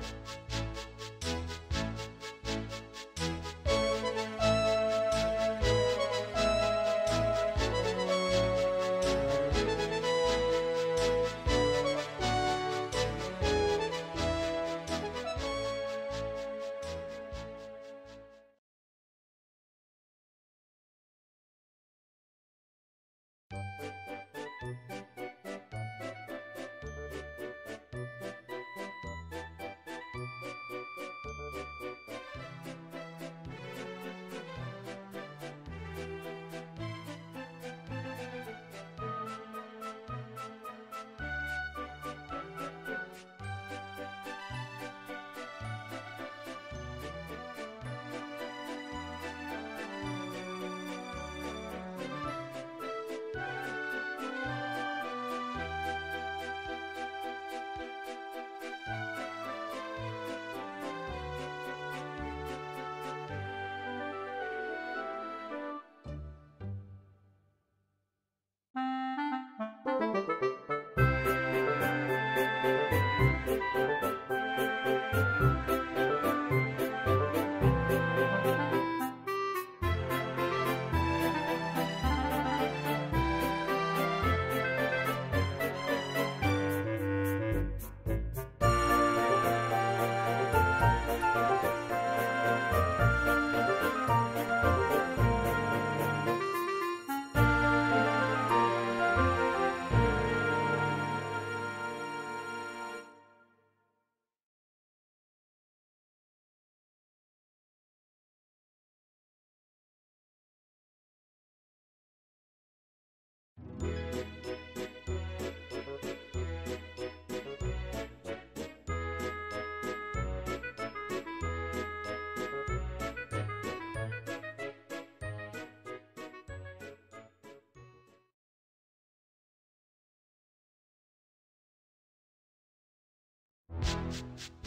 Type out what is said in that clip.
うん。you